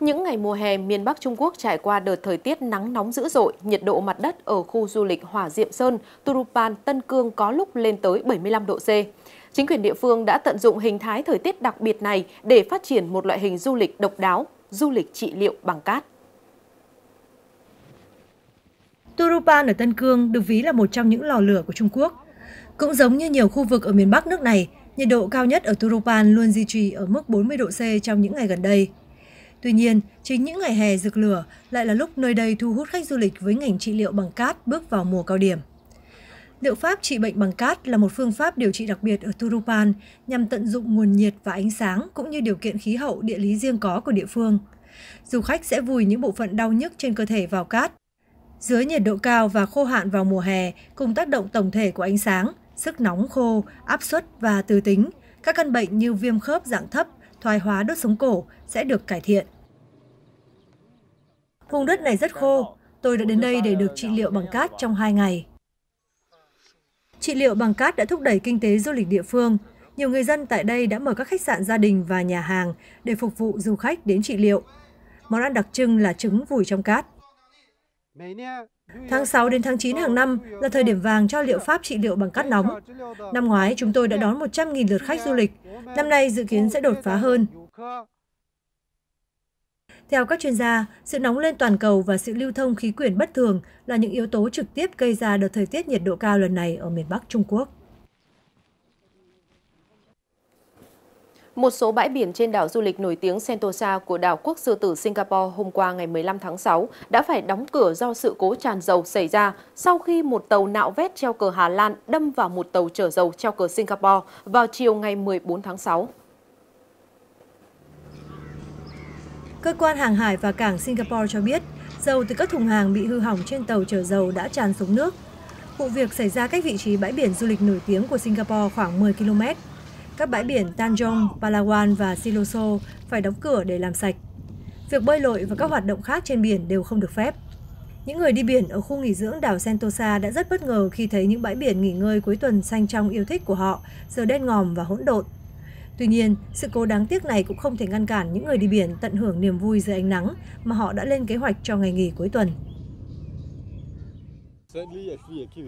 Những ngày mùa hè, miền Bắc Trung Quốc trải qua đợt thời tiết nắng nóng dữ dội, nhiệt độ mặt đất ở khu du lịch Hỏa Diệm Sơn, Turupan, Tân Cương có lúc lên tới 75 độ C. Chính quyền địa phương đã tận dụng hình thái thời tiết đặc biệt này để phát triển một loại hình du lịch độc đáo, du lịch trị liệu bằng cát. Turupan ở Tân Cương được ví là một trong những lò lửa của Trung Quốc. Cũng giống như nhiều khu vực ở miền Bắc nước này, nhiệt độ cao nhất ở Turupan luôn duy trì ở mức 40 độ C trong những ngày gần đây. Tuy nhiên, chính những ngày hè rực lửa lại là lúc nơi đây thu hút khách du lịch với ngành trị liệu bằng cát bước vào mùa cao điểm. Liệu pháp trị bệnh bằng cát là một phương pháp điều trị đặc biệt ở Turupan nhằm tận dụng nguồn nhiệt và ánh sáng cũng như điều kiện khí hậu địa lý riêng có của địa phương. Du khách sẽ vùi những bộ phận đau nhức trên cơ thể vào cát. Dưới nhiệt độ cao và khô hạn vào mùa hè cùng tác động tổng thể của ánh sáng, sức nóng khô, áp suất và từ tính, các căn bệnh như viêm khớp dạng thấp, thoái hóa đốt sống cổ sẽ được cải thiện. Vùng đất này rất khô, tôi đã đến đây để được trị liệu bằng cát trong 2 ngày. Trị liệu bằng cát đã thúc đẩy kinh tế du lịch địa phương. Nhiều người dân tại đây đã mở các khách sạn gia đình và nhà hàng để phục vụ du khách đến trị liệu. Món ăn đặc trưng là trứng vùi trong cát. Tháng 6 đến tháng 9 hàng năm là thời điểm vàng cho liệu pháp trị liệu bằng cát nóng. Năm ngoái, chúng tôi đã đón 100.000 lượt khách du lịch. Năm nay dự kiến sẽ đột phá hơn. Theo các chuyên gia, sự nóng lên toàn cầu và sự lưu thông khí quyển bất thường là những yếu tố trực tiếp gây ra đợt thời tiết nhiệt độ cao lần này ở miền Bắc Trung Quốc. Một số bãi biển trên đảo du lịch nổi tiếng Sentosa của đảo quốc sư tử Singapore hôm qua ngày 15 tháng 6 đã phải đóng cửa do sự cố tràn dầu xảy ra sau khi một tàu nạo vét treo cờ Hà Lan đâm vào một tàu chở dầu treo cờ Singapore vào chiều ngày 14 tháng 6. Cơ quan hàng hải và cảng Singapore cho biết, dầu từ các thùng hàng bị hư hỏng trên tàu chở dầu đã tràn xuống nước. Vụ việc xảy ra cách vị trí bãi biển du lịch nổi tiếng của Singapore khoảng 10 km. Các bãi biển Tanjong, Palawan và Siloso phải đóng cửa để làm sạch. Việc bơi lội và các hoạt động khác trên biển đều không được phép. Những người đi biển ở khu nghỉ dưỡng đảo Sentosa đã rất bất ngờ khi thấy những bãi biển nghỉ ngơi cuối tuần xanh trong yêu thích của họ giờ đen ngòm và hỗn độn. Tuy nhiên, sự cố đáng tiếc này cũng không thể ngăn cản những người đi biển tận hưởng niềm vui dưới ánh nắng mà họ đã lên kế hoạch cho ngày nghỉ cuối tuần.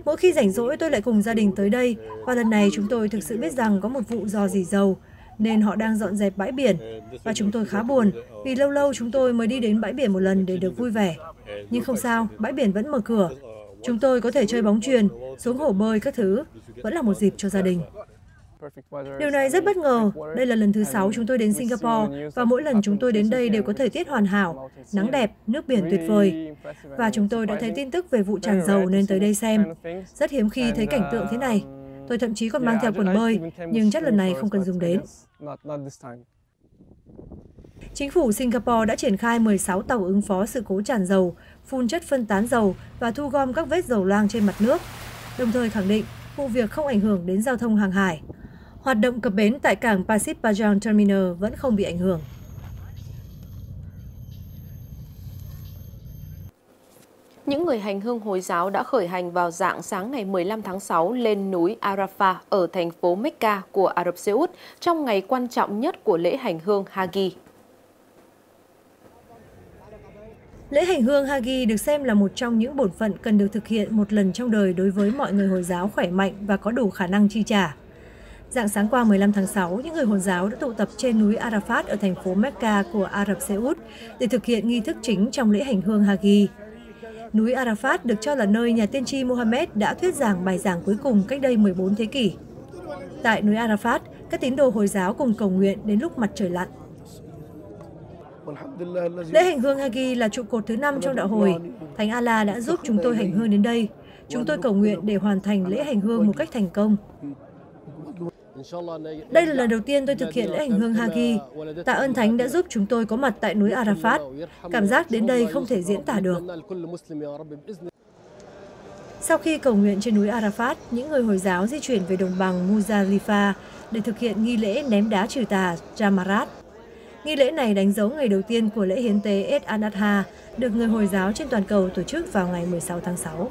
Mỗi khi rảnh rỗi tôi lại cùng gia đình tới đây và lần này chúng tôi thực sự biết rằng có một vụ dò dỉ dầu nên họ đang dọn dẹp bãi biển và chúng tôi khá buồn vì lâu lâu chúng tôi mới đi đến bãi biển một lần để được vui vẻ. Nhưng không sao, bãi biển vẫn mở cửa. Chúng tôi có thể chơi bóng chuyền, xuống hồ bơi các thứ, vẫn là một dịp cho gia đình. Điều này rất bất ngờ. Đây là lần thứ sáu chúng tôi đến Singapore và mỗi lần chúng tôi đến đây đều có thời tiết hoàn hảo, nắng đẹp, nước biển tuyệt vời. Và chúng tôi đã thấy tin tức về vụ tràn dầu nên tới đây xem. Rất hiếm khi thấy cảnh tượng thế này. Tôi thậm chí còn mang theo quần bơi, nhưng chắc lần này không cần dùng đến. Chính phủ Singapore đã triển khai 16 tàu ứng phó sự cố tràn dầu, phun chất phân tán dầu và thu gom các vết dầu loang trên mặt nước, đồng thời khẳng định vụ việc không ảnh hưởng đến giao thông hàng hải. Hoạt động cập bến tại cảng Pasir Panjang Terminal vẫn không bị ảnh hưởng. Những người hành hương Hồi giáo đã khởi hành vào dạng sáng ngày 15 tháng 6 lên núi Arafah ở thành phố Mecca của Ả Rập Xê Út trong ngày quan trọng nhất của lễ hành hương Hagi. Lễ hành hương Hagi được xem là một trong những bổn phận cần được thực hiện một lần trong đời đối với mọi người Hồi giáo khỏe mạnh và có đủ khả năng chi trả. Dạng sáng qua 15 tháng 6, những người Hồi giáo đã tụ tập trên núi Arafat ở thành phố Mecca của Ả Rập Xê Út để thực hiện nghi thức chính trong lễ hành hương Hagi. Núi Arafat được cho là nơi nhà tiên tri Mohammed đã thuyết giảng bài giảng cuối cùng cách đây 14 thế kỷ. Tại núi Arafat, các tín đồ Hồi giáo cùng cầu nguyện đến lúc mặt trời lặn. Lễ hành hương Hagi là trụ cột thứ năm trong đạo hồi. Thánh Allah đã giúp chúng tôi hành hương đến đây. Chúng tôi cầu nguyện để hoàn thành lễ hành hương một cách thành công. Đây là lần đầu tiên tôi thực hiện lễ hành hương Hagi. Tạ ơn Thánh đã giúp chúng tôi có mặt tại núi Arafat. Cảm giác đến đây không thể diễn tả được. Sau khi cầu nguyện trên núi Arafat, những người Hồi giáo di chuyển về đồng bằng Muzdalifa để thực hiện nghi lễ ném đá trừ tà Jamarat. Nghi lễ này đánh dấu ngày đầu tiên của lễ hiến tế Eid al-Adha, được người Hồi giáo trên toàn cầu tổ chức vào ngày 16 tháng 6.